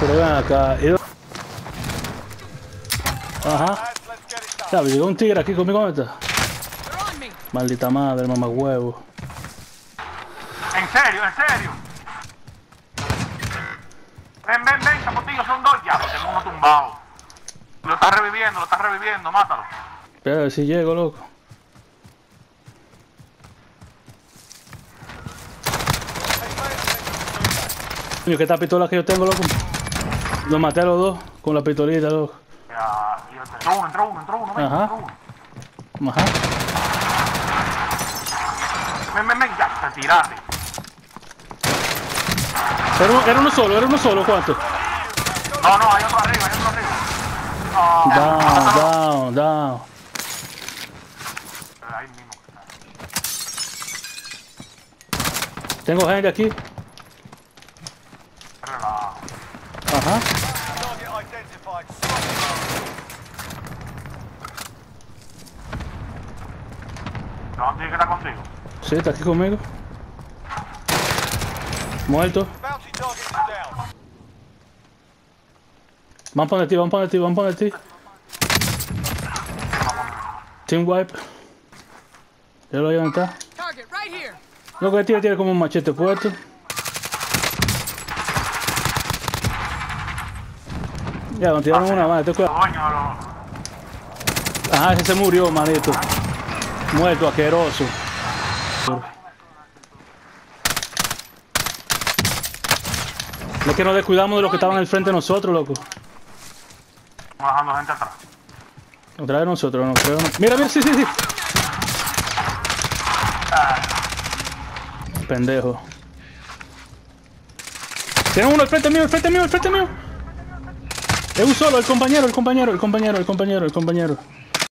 Pero ven acá. ¿y dó- Ajá. Ya, llegó un tigre aquí conmigo. ¿dónde está? They're on me. Maldita madre, mamá huevo. En serio, en serio. Ven, ven, ven, zapotillo, son dos. Ya, lo tengo uno tumbado. Lo está reviviendo, lo está reviviendo, mátalo. Espera a ver si llego, loco. Coño, ¿qué esta pistola que yo tengo, loco? Los maté a los dos con la pistolita, loco. Ya, entró uno, entró uno, entró uno, ven, Ajá. entró uno. Ajá. Ven, ven, ven, ya, te tiraste. Era uno, era uno solo, era uno solo, ¿cuánto? No, no, hay otro arriba, hay otro arriba. Ah, Down, down, down. Ahí mismo. Tengo gente aquí. Ajá. Target identified. No, tiene que estar contigo. Sí, está aquí conmigo. Muerto. Van por ti, van por ti, van por ti. Team wipe. Ya lo. Target right here. Lo que tiene tiene como un machete puesto. Ya, nos tiraron una mano, te cuidado. Ajá, ese se murió, manito. Muerto, asqueroso. Es que nos descuidamos de los que estaban al frente de nosotros, loco. Dejando gente atrás. Otra vez nosotros, no creo. Mira, mira, sí, sí, sí. Pendejo. Tiene uno al frente mío, al frente mío, al frente mío. Es un solo, el compañero, el compañero, el compañero, el compañero, el compañero.